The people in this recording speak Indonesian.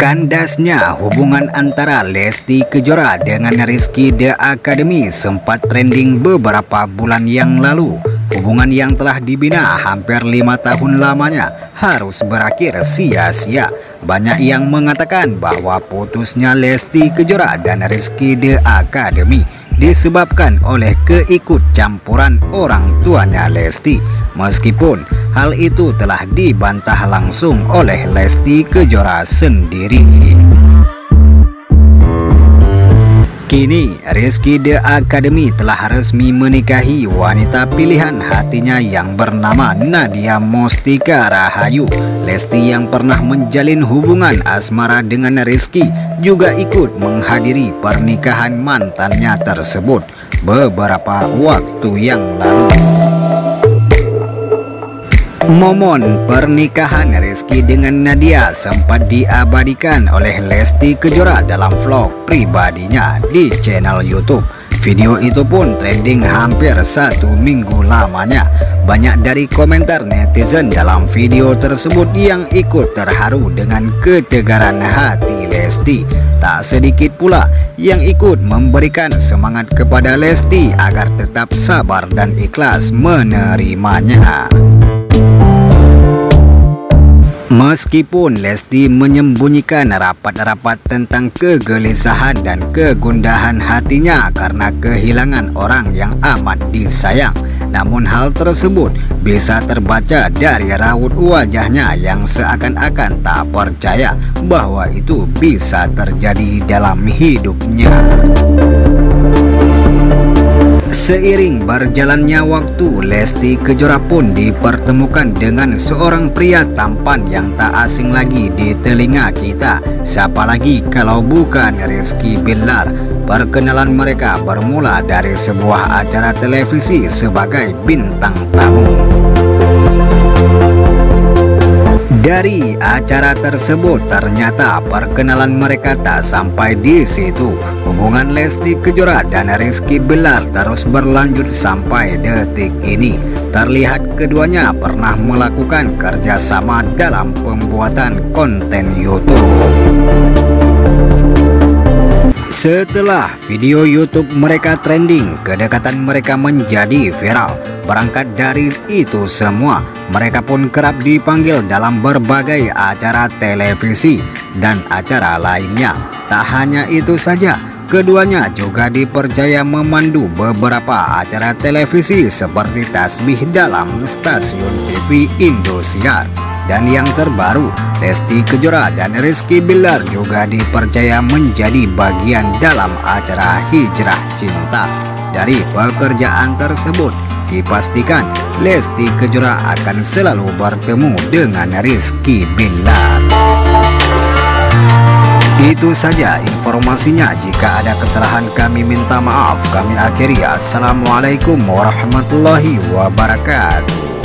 Kandasnya hubungan antara Lesti Kejora dengan Rizky The Academy sempat trending beberapa bulan yang lalu. Hubungan yang telah dibina hampir lima tahun lamanya harus berakhir sia-sia. Banyak yang mengatakan bahwa putusnya Lesti Kejora dan Rizky The Academy disebabkan oleh keikut campuran orang tuanya Lesti. Meskipun hal itu telah dibantah langsung oleh Lesti Kejora sendiri. Kini Rizky The Academy telah resmi menikahi wanita pilihan hatinya yang bernama Nadia Mustika Rahayu. Lesti yang pernah menjalin hubungan asmara dengan Rizky juga ikut menghadiri pernikahan mantannya tersebut beberapa waktu yang lalu. Momen pernikahan Rizky dengan Nadia sempat diabadikan oleh Lesti Kejora dalam vlog pribadinya di channel YouTube. Video itu pun trending hampir satu minggu lamanya. Banyak dari komentar netizen dalam video tersebut yang ikut terharu dengan ketegaran hati Lesti. Tak sedikit pula yang ikut memberikan semangat kepada Lesti agar tetap sabar dan ikhlas menerimanya. Meskipun Lesti menyembunyikan rapat-rapat tentang kegelisahan dan kegundahan hatinya karena kehilangan orang yang amat disayang, namun hal tersebut bisa terbaca dari raut wajahnya yang seakan-akan tak percaya bahwa itu bisa terjadi dalam hidupnya. Seiring berjalannya waktu, Lesti Kejora pun dipertemukan dengan seorang pria tampan yang tak asing lagi di telinga kita. Siapa lagi kalau bukan Rizky Billar? Perkenalan mereka bermula dari sebuah acara televisi sebagai bintang tamu. Dari acara tersebut ternyata perkenalan mereka tak sampai di situ. Hubungan Lesti Kejora dan Rizky Bilar terus berlanjut sampai detik ini. Terlihat keduanya pernah melakukan kerjasama dalam pembuatan konten YouTube. Setelah video YouTube mereka trending, kedekatan mereka menjadi viral. Berangkat dari itu semua, mereka pun kerap dipanggil dalam berbagai acara televisi dan acara lainnya. Tak hanya itu saja, keduanya juga dipercaya memandu beberapa acara televisi seperti tasbih dalam stasiun TV Indosiar. Dan yang terbaru, Lesti Kejora dan Rizky Billar juga dipercaya menjadi bagian dalam acara Hijrah Cinta. Dari pekerjaan tersebut, dipastikan Lesti Kejora akan selalu bertemu dengan Rizky Billar. Itu saja informasinya. Jika ada kesalahan kami minta maaf. Kami akhiri. Assalamualaikum warahmatullahi wabarakatuh.